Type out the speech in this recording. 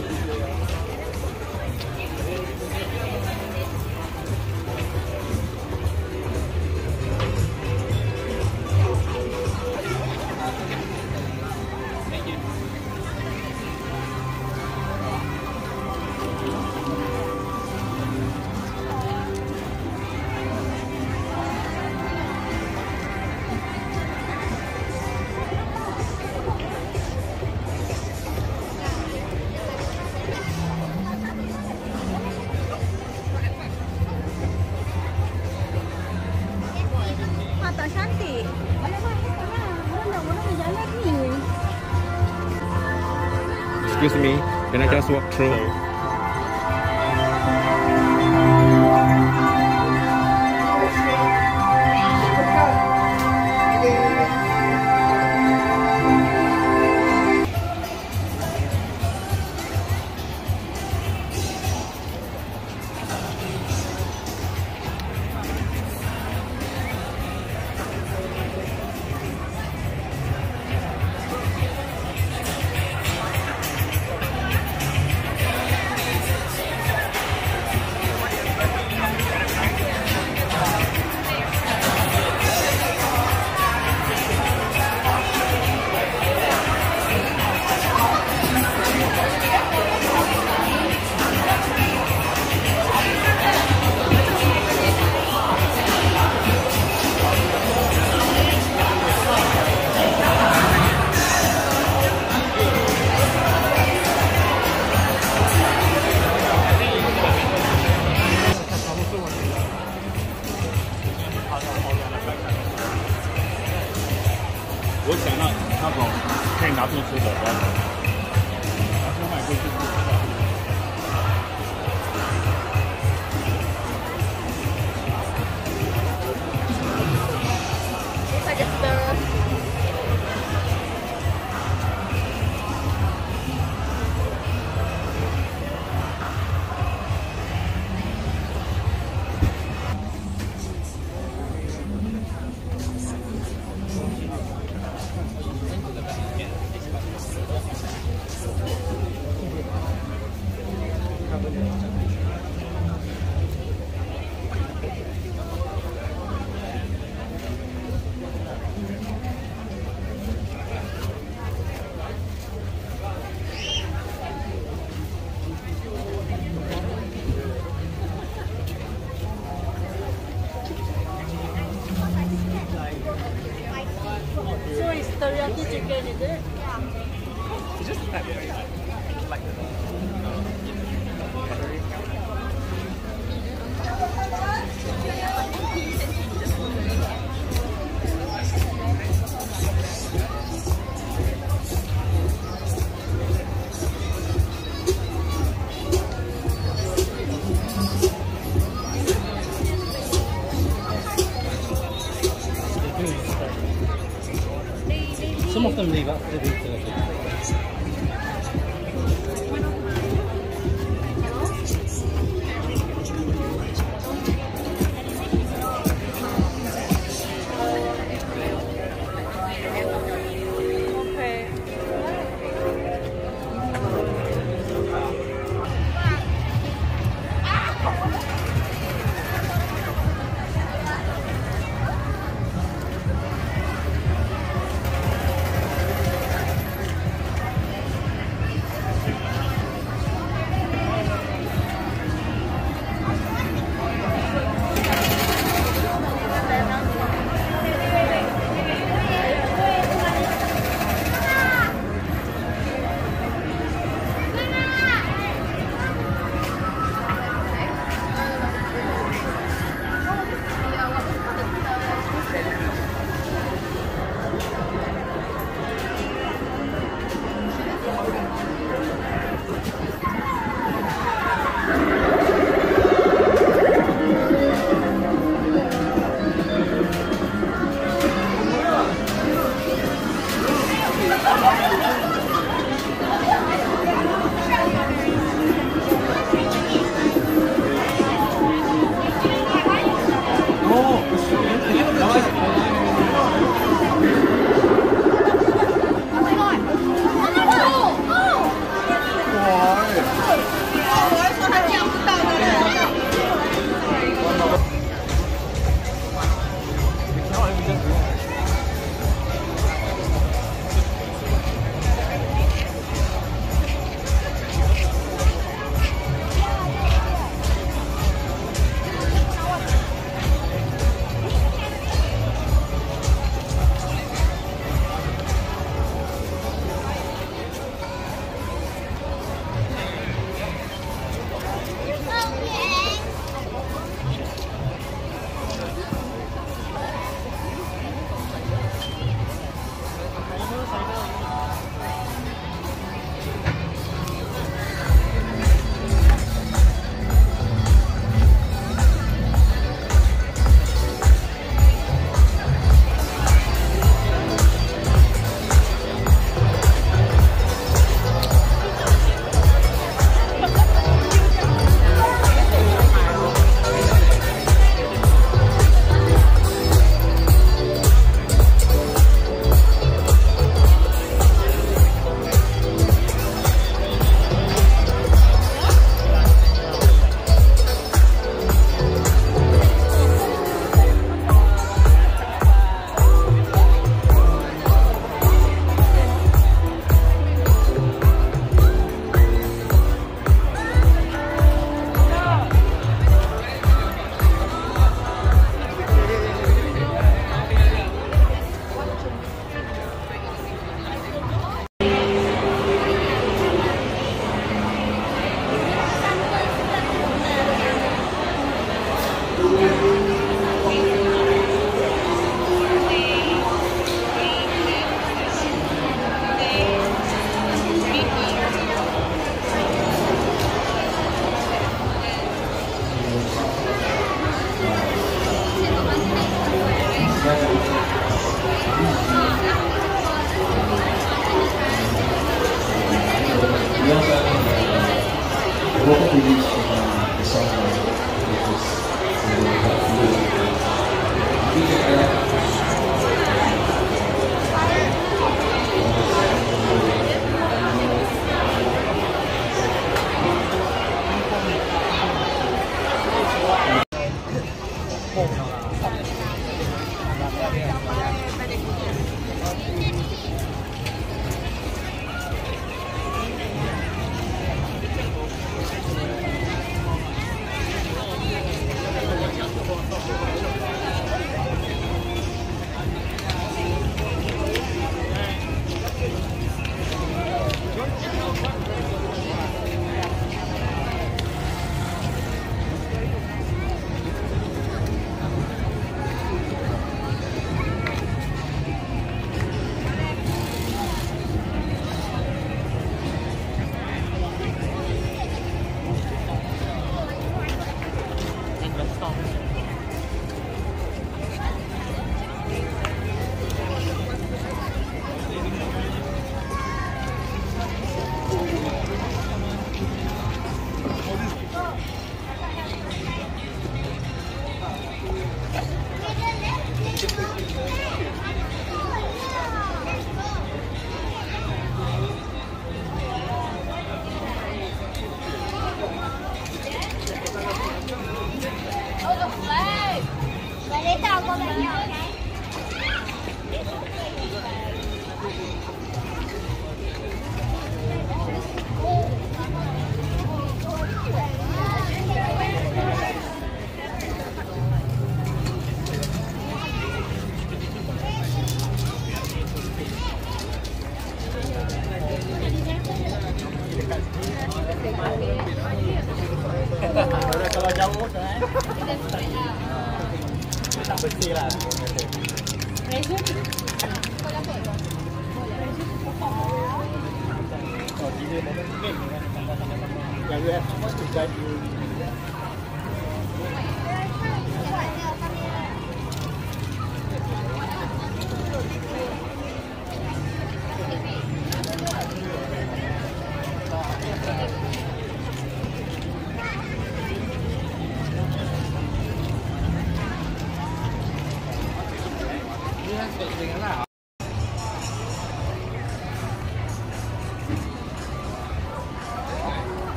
Mata Excuse me, can I just walk through?